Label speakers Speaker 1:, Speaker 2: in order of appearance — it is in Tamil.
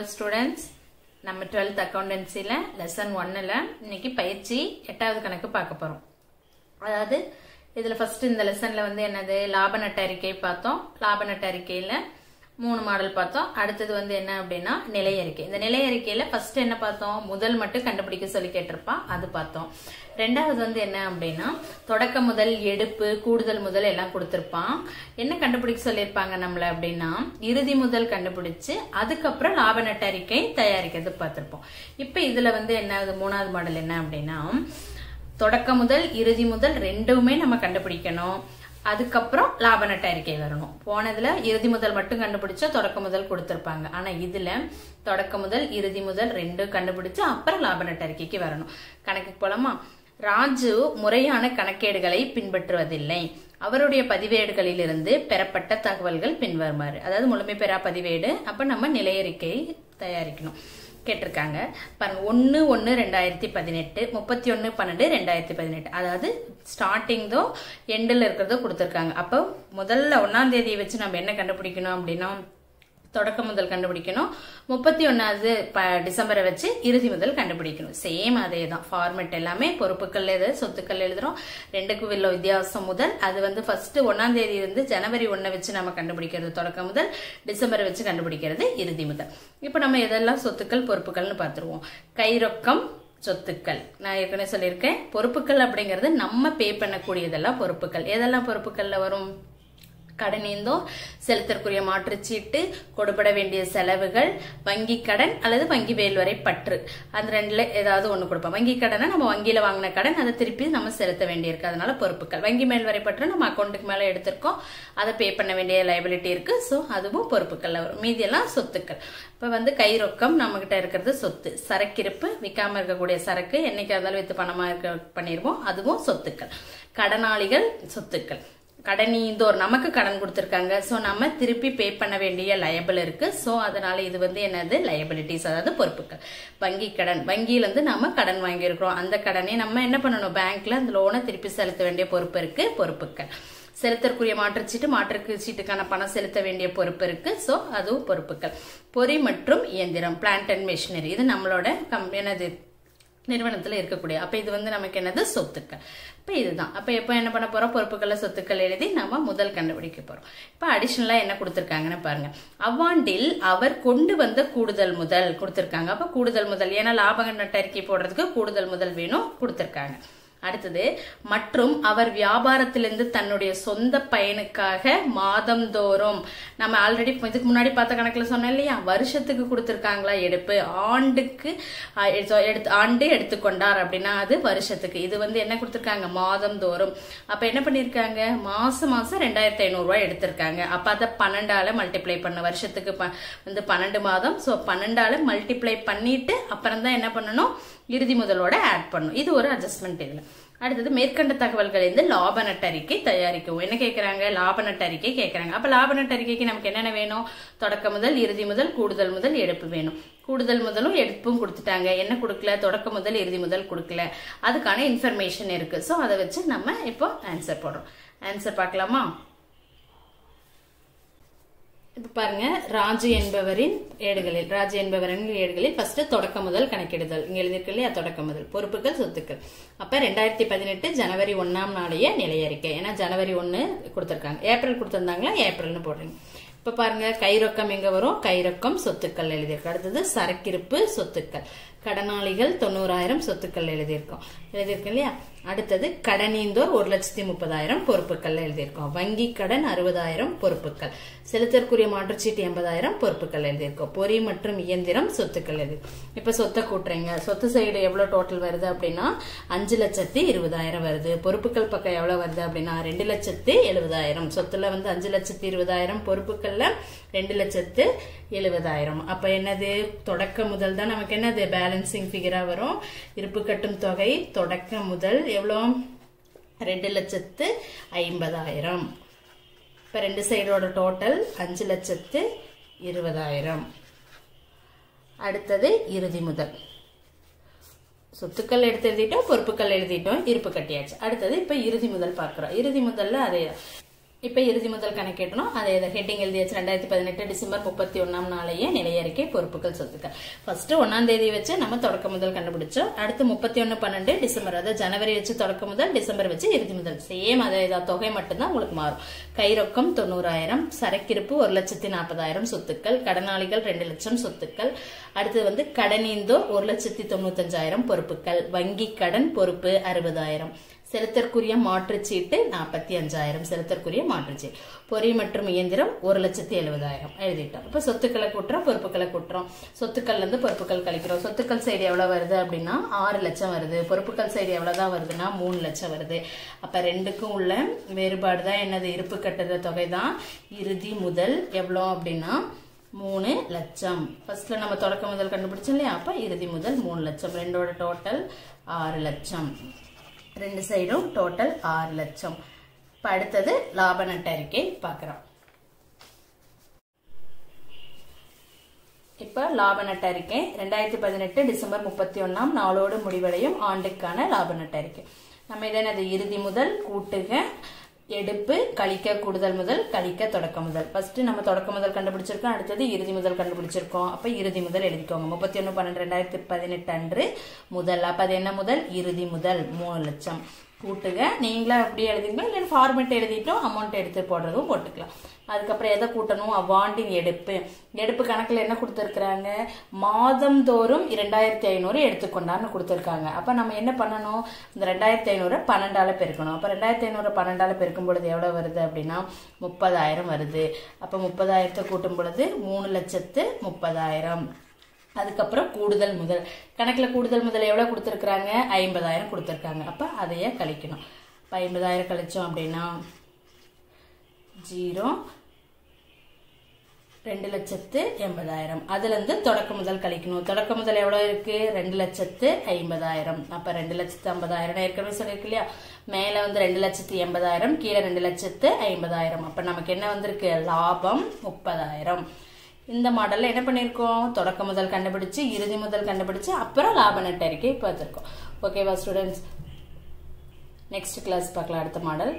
Speaker 1: ஹலோ ஸ்டூடெண்ட்ஸ் நம்ம டுவெல்த் அக்கௌண்டன்சியில் லெசன் ஒன்னில் இன்னைக்கு பயிற்சி எட்டாவது கணக்கு பார்க்க போகிறோம் அதாவது இதில் ஃபர்ஸ்ட் இந்த லெசனில் வந்து என்னது? லாப நட்ட அறிக்கை பார்த்தோம். லாப நட்ட அறிக்கையில் மூணு மாடல் பார்த்தோம். அடுத்தது வந்து என்ன அப்படின்னா நிலை அறிக்கை. இந்த நிலை அறிக்கையில ஃபர்ஸ்ட் என்ன பார்த்தோம்? முதல் மட்டும் கண்டுபிடிக்க சொல்லி கேட்டிருப்பான் அது பார்த்தோம். ரெண்டாவது வந்து என்ன அப்படின்னா தொடக்க முதல் எடுப்பு கூடுதல் முதல் எல்லாம் கொடுத்துருப்பான் என்ன கண்டுபிடிக்க சொல்லியிருப்பாங்க நம்மள அப்படின்னா இறுதி முதல் கண்டுபிடிச்சு அதுக்கப்புறம் லாப நட்ட அறிக்கை தயாரிக்கிறது பார்த்திருப்போம். இப்ப இதுல வந்து என்ன மூணாவது மாடல் என்ன அப்படின்னா தொடக்க முதல் இறுதி முதல் ரெண்டுமே நம்ம கண்டுபிடிக்கணும். அதுக்கப்புறம் லாப நட்ட அறிக்கை வரணும். போனதுல இறுதி முதல் மட்டும் கண்டுபிடிச்சா தொடக்க முதல் கொடுத்திருப்பாங்க. ஆனா இதுல தொடக்க முதல் இறுதி முதல் ரெண்டு கண்டுபிடிச்சு அப்புறம் லாப நட்ட அறிக்கைக்கு வரணும். கணக்கு போலாமா? ராஜு முறையான கணக்கேடுகளை பின்பற்றுவதில்லை. அவருடைய பதிவேடுகளிலிருந்து பெறப்பட்ட தகவல்கள் பின்வருமாறு. அதாவது முழுமை பெறா பதிவேடு அப்ப நம்ம நிலையறிக்கை தயாரிக்கணும். கேட்டிருக்காங்க. பாருங்க ஒன்று ஒன்று ரெண்டாயிரத்தி பதினெட்டு முப்பத்தி ஒன்று பன்னெண்டு ரெண்டாயிரத்தி பதினெட்டு. அதாவது ஸ்டார்டிங்தோ எண்டில் இருக்கிறதோ கொடுத்துருக்காங்க. அப்போ முதல்ல ஒன்றாம் தேதியை வச்சு நம்ம என்ன கண்டுபிடிக்கணும் அப்படின்னா தொடக்க முதல் கண்டுபிடிக்கணும். முப்பத்தி ஒன்னாவது டிசம்பரை வச்சு இறுதி முதல் கண்டுபிடிக்கணும். சேம் அதே தான் ஃபார்மெட் எல்லாமே பொறுப்புகள் எது சொத்துக்கள் எழுதுறோம். ரெண்டுக்கு உள்ள வித்தியாசம் முதல் அது வந்து ஃபர்ஸ்ட் ஒன்னாம் தேதி வந்து ஜனவரி ஒன்றை வச்சு நம்ம கண்டுபிடிக்கிறது தொடக்க முதல் டிசம்பரை வச்சு கண்டுபிடிக்கிறது இறுதி முதல். இப்போ நம்ம எதெல்லாம் சொத்துக்கள் பொறுப்புகள்னு பார்த்துருவோம். கை ரொக்கம் சொத்துக்கள். நான் ஏற்கனவே சொல்லியிருக்கேன். பொறுப்புகள் அப்படிங்கிறது நம்ம பே பண்ணக்கூடியதெல்லாம் பொறுப்புகள். எதெல்லாம் பொறுப்புகள்ல வரும்? கடனேந்தோ செலுத்தற்குரிய மாற்றுச்சீட்டு கொடுபட வேண்டிய செலவுகள் வங்கி கடன் அல்லது வங்கி வேல்வரை பற்று. அந்த ரெண்டுல ஏதாவது ஒண்ணு கொடுப்போம். வங்கி கடனை நம்ம வங்கியில வாங்கின கடன் அதை திருப்பி நம்ம செலுத்த வேண்டியிருக்கு. அதனால பொறுப்புகள். வங்கி மேல்வரை பற்று நம்ம அக்கௌண்ட்டுக்கு மேல எடுத்திருக்கோம். அதை பே பண்ண வேண்டிய லைபிலிட்டி இருக்கு. ஸோ அதுவும் பொறுப்புகள்ல வரும். மீதி எல்லாம் சொத்துக்கள். இப்ப வந்து கை ரொக்கம் நம்ம கிட்ட இருக்கிறது சொத்து. சரக்கிருப்பு விற்காம இருக்கக்கூடிய சரக்கு என்னைக்கு இருந்தாலும் வித்து பணமா இருக்க பண்ணிருவோம். அதுவும் சொத்துக்கள். கடனாளிகள் சொத்துக்கள். கடனீந்தோர் நமக்கு கடன் கொடுத்துருக்காங்க. ஸோ நம்ம திருப்பி பே பண்ண வேண்டிய லயபிள் இருக்கு. ஸோ அதனால இது வந்து என்னது? லயபிலிட்டிஸ் அதாவது பொறுப்புகள். வங்கி கடன். வங்கியிலேருந்து நம்ம கடன் வாங்கியிருக்கிறோம். அந்த கடனை நம்ம என்ன பண்ணணும்? பேங்க்ல அந்த லோனை திருப்பி செலுத்த வேண்டிய பொறுப்பு இருக்கு. பொறுப்புகள். செலுத்தற்குரிய மாற்றுச்சீட்டு மாற்றுக்கு சீட்டுக்கான பணம் செலுத்த வேண்டிய பொறுப்பு இருக்கு. ஸோ அதுவும் பொறுப்புகள். பொறி மற்றும் இயந்திரம் பிளான்ட் அண்ட் மிஷினரி இது நம்மளோட கம் எனது நிறுவனத்தில் இருக்கக்கூடிய அப்போ இது வந்து நமக்கு என்னது? சொத்துக்கள். இப்போ இதுதான். அப்போ எப்போ என்ன பண்ண போகிறோம் பொறுப்புகளை சொத்துக்கள் எழுதி நம்ம முதல் கண்டுபிடிக்க போகிறோம் இப்போ அடிஷ்னலாக என்ன கொடுத்துருக்காங்கன்னு பாருங்கள் அவ்வாண்டில் அவர் கொண்டு வந்த கூடுதல் முதல் கொடுத்துருக்காங்க. அப்போ கூடுதல் முதல் ஏன்னா லாப நட்ட அறிக்கை போடுறதுக்கு கூடுதல் முதல் வேணும் கொடுத்துருக்காங்க. அடுத்தது மற்றும் அவர் வியாபாரத்திலிருந்து தன்னுடைய சொந்த பயனுக்காக மாதந்தோறும் நம்ம ஆல்ரெடி இதுக்கு முன்னாடி பார்த்த கணக்குல சொன்னோம் இல்லையா? வருஷத்துக்கு கொடுத்துருக்காங்களா எடுப்பு? ஆண்டுக்கு எடுத்து ஆண்டு எடுத்துக்கொண்டார் அப்படின்னா அது வருஷத்துக்கு. இது வந்து என்ன கொடுத்துருக்காங்க? மாதந்தோறும். அப்ப என்ன பண்ணிருக்காங்க மாசம் மாசம் ரெண்டாயிரத்தி ஐநூறுரூவா எடுத்திருக்காங்க. அப்ப அதை பன்னெண்டால மல்டிப்ளை பண்ண. வருஷத்துக்கு வந்து பன்னெண்டு மாதம். ஸோ பன்னெண்டால மல்டிப்ளை பண்ணிட்டு அப்புறம் தான் என்ன பண்ணணும்? இறுதி முதலோட ஆட் பண்ணும் இது ஒரு அட்ஜஸ்ட்மெண்ட் இல்லை அடுத்தது மேற்கண்ட தகவல்கள் இருந்து லாப நட்டறிக்கை தயாரிக்கும் தயாரிக்கவும். என்ன கேட்கறாங்க லாப நட்டறிக்கை கேட்குறாங்க கேட்கறாங்க அப்ப லாப நட்டறிக்கைக்கு நமக்கு என்னென்ன வேணும்? தொடக்க முதல் இறுதி முதல் கூடுதல் முதல் எடுப்பு வேணும். கூடுதல் முதலும் எடுப்பும் கொடுத்துட்டாங்க. என்ன கொடுக்கல? தொடக்க முதல் இறுதி முதல் கொடுக்கல. அதுக்கான இன்ஃபர்மேஷன் இருக்கு. ஸோ அதை வச்சு நம்ம இப்போ ஆன்சர் போடுறோம். ஆன்சர் பார்க்கலாமா? இப்ப பாருங்க ராஜு என்பவரின் ஏடுகளில் ராஜு என்பவரின் ஏடுகளில் ஃபர்ஸ்ட் தொடக்க முதல் கணக்கிடுதல். இங்க எழுதிருக்கு இல்லையா? தொடக்க முதல். பொறுப்புகள் சொத்துக்கள். அப்ப ரெண்டாயிரத்தி பதினெட்டு ஜனவரி ஒன்னாம் நாளைய நிலையறிக்கை. ஏன்னா ஜனவரி ஒன்னு கொடுத்திருக்காங்க. ஏப்ரல் கொடுத்திருந்தாங்களா? ஏப்ரல்னு போடுறீங்க. இப்போ பாருங்க கைரொக்கம் எங்கே வரும்? கைரொக்கம் சொத்துக்கள் எழுதியிருக்கு. அடுத்தது சரக்கிருப்பு சொத்துக்கள். கடனாளிகள் தொண்ணூறாயிரம் சொத்துக்கள் எழுதியிருக்கோம். எழுதியிருக்கோம் இல்லையா? அடுத்தது கடனீந்தோர் ஒரு லட்சத்தி முப்பதாயிரம் பொறுப்புகள் எழுதியிருக்கோம். வங்கி கடன் அறுபதாயிரம் பொறுப்புகள். செலுத்தற்குரிய மாற்றுச்சீட்டு எண்பதாயிரம் பொறுப்புகள் எழுதியிருக்கோம். பொறி மற்றும் இயந்திரம் சொத்துக்கள் எழுதியிருக்கோம். இப்போ சொத்தை கூட்டுறீங்க. சொத்து சைடு எவ்வளோ டோட்டல் வருது அப்படின்னா அஞ்சு லட்சத்தி இருபதாயிரம் வருது. பொறுப்புகள் பக்கம் எவ்வளோ வருது அப்படின்னா ரெண்டு லட்சத்தி எழுபதாயிரம். சொத்துல வந்து அஞ்சு லட்சத்தி இருபதாயிரம் பொறுப்புகள்ல ரெண்டு லட்சத்து எழுபதாயிரம். அப்ப என்னது? தொடக்க முதல் தான் நமக்கு என்னது? பேலன்சிங் ஃபிகரா வரும். இருப்பு கட்டும் தொகை தொடக்க முதல் எவ்வளோ? ரெண்டு லட்சத்து ஐம்பதாயிரம். இப்போ ரெண்டு சைடோட டோட்டல் அஞ்சு லட்சத்து இருபதாயிரம். அடுத்தது இறுதி முதல். சொத்துக்கள் எடுத்து எழுதிட்டோம் பொறுப்புகள் எழுதிட்டோம் இருப்பு கட்டியாச்சு. அடுத்தது இப்ப இறுதி முதல் பார்க்குறோம். இறுதி முதல்ல அதே இப்ப இறுதி முதல் கணக்கிடணும் அதை இதை ஹெட்டிங் எழுதியாச்சு ரெண்டாயிரத்தி பதினெட்டு டிசம்பர் முப்பத்தி ஒன்னாம் நாளையே நிலையறிக்கை பொறுப்புகள் சொத்துக்கள் ஃபர்ஸ்ட் ஒன்னாம் தேதி வச்சு நம்ம தொடக்க முதல் கண்டுபிடிச்சோம். அடுத்து முப்பத்தி ஒன்னு பன்னெண்டு டிசம்பர் அதாவது ஜனவரி வச்சு தொடக்க முதல் டிசம்பர் வச்சு இறுதி முதல். சேம் அதை இதாக தொகை மட்டும்தான் உங்களுக்கு மாறும். கைரொக்கம் தொண்ணூறாயிரம் சரக்கிருப்பு ஒரு லட்சத்தி நாற்பதாயிரம் சொத்துக்கள் கடனாளிகள் ரெண்டு லட்சம் சொத்துக்கள். அடுத்து வந்து கடனீந்தோர் ஒரு லட்சத்தி தொண்ணூத்தஞ்சாயிரம் பொறுப்புகள். வங்கி கடன் பொறுப்பு அறுபதாயிரம். செலுத்தற்குரிய மாற்றுச்சீட்டு நாற்பத்தி அஞ்சாயிரம் செலுத்தற்குரிய மாற்றுச்சீட்டு. பொறி மற்றும் இயந்திரம் ஒரு லட்சத்தி எழுபதாயிரம். எழுதிட்டோம். இப்போ சொத்துக்களை கூட்டுறோம் பொறுப்புகளை கூட்டுறோம். சொத்துக்கள்ல இருந்து பொறுப்புகள் கழிக்கிறோம். சொத்துக்கள் சைடு எவ்வளோ வருது அப்படின்னா ஆறு லட்சம் வருது. பொறுப்புகள் சைடு எவ்வளவுதான் வருதுன்னா மூணு லட்சம் வருது. அப்போ ரெண்டுக்கும் உள்ள வேறுபாடு தான் என்னது? இருப்பு கட்டுற தொகை தான் இறுதி முதல் எவ்வளோ அப்படின்னா மூணு லட்சம். ஃபர்ஸ்ட்ல நம்ம தொடக்க முதல் கண்டுபிடிச்சோம் இல்லையா? அப்போ இறுதி முதல் மூணு லட்சம். ரெண்டோட டோட்டல் ஆறு லட்சம். ரெண்டு சைடும் டோட்டல் ஆறு லட்சம். இப்ப அடுத்தது லாப நட்ட அறிக்கை பார்க்கிறோம். இப்ப லாப நட்ட அறிக்கை. ரெண்டாயிரத்தி பதினெட்டு டிசம்பர் முப்பத்தி ஒன்னாம் நாளோடு முடிவடையும் ஆண்டுக்கான லாப நட்ட அறிக்கை. நம்ம இதனது இறுதி முதல் கூட்டுக. எடுப்பு கழிக்க கூடுதல் முதல் கழிக்க தொடக்க முதல். ஃபர்ஸ்ட் நம்ம தொடக்க முதல் கண்டுபிடிச்சிருக்கோம் அடுத்தது இறுதி முதல் கண்டுபிடிச்சிருக்கோம். அப்ப இறுதி முதல் எழுதிக்கோங்க. முப்பத்தி ஒன்னு பன்னெண்டு ரெண்டாயிரத்தி பதினெட்டு அன்று முதல். அப்ப அது என்ன முதல்? இறுதி முதல். மூணு லட்சம். கூட்டுங்க. நீங்களா எப்படி எழுதிங்களோ இல்லை ஃபார்மெட் எழுதிட்டோம் அமௌண்ட் எடுத்து போடுறதும் போட்டுக்கலாம். அதுக்கப்புறம் எதை கூட்டணும்? அவ்வாண்டின் எடுப்பு. எடுப்பு கணக்கில் என்ன கொடுத்துருக்குறாங்க? மாதந்தோறும் இரண்டாயிரத்தி ஐநூறு எடுத்துக்கொண்டான்னு கொடுத்துருக்காங்க. அப்போ நம்ம என்ன பண்ணணும்? இந்த ரெண்டாயிரத்தி ஐநூறு பன்னெண்டால் பெருக்கணும். அப்போ ரெண்டாயிரத்தி ஐநூறு பன்னெண்டால் பெருக்கும் பொழுது எவ்வளோ வருது அப்படின்னா முப்பதாயிரம் வருது. அப்போ முப்பதாயிரத்தை கூட்டும் பொழுது மூணு லட்சத்து முப்பதாயிரம். அதுக்கப்புறம் கூடுதல் முதல். கணக்கில் கூடுதல் முதல் எவ்வளோ கொடுத்துருக்குறாங்க? ஐம்பதாயிரம் கொடுத்துருக்காங்க. அப்போ அதையே கழிக்கணும். இப்போ ஐம்பதாயிரம் கழிச்சோம் அப்படின்னா ஜீரோ ரெண்டு லட்சத்து எண்பதாயிரம். அதுலேருந்து தொடக்க முதல் கழிக்கணும். தொடக்க முதல் எவ்வளோ இருக்குது ரெண்டு லட்சத்து ஐம்பதாயிரம். அப்போ ரெண்டு லட்சத்து ஐம்பதாயிரம். ஏற்கனவே சொல்லியிருக்கு இல்லையா? மேலே வந்து ரெண்டு லட்சத்து எண்பதாயிரம் கீழே ரெண்டு லட்சத்து ஐம்பதாயிரம். அப்போ நமக்கு என்ன வந்திருக்கு? லாபம் முப்பதாயிரம். இந்த மாடலில் என்ன பண்ணியிருக்கோம் தொடக்க முதல் கண்டுபிடிச்சு இறுதி முதல் கண்டுபிடிச்சு அப்புறம் லாப நட்ட அறிக்கை பார்த்துருக்கோம் ஓகேவா ஸ்டூடெண்ட்ஸ் நெக்ஸ்ட் கிளாஸ் பார்க்கலாம் அடுத்த மாடல்.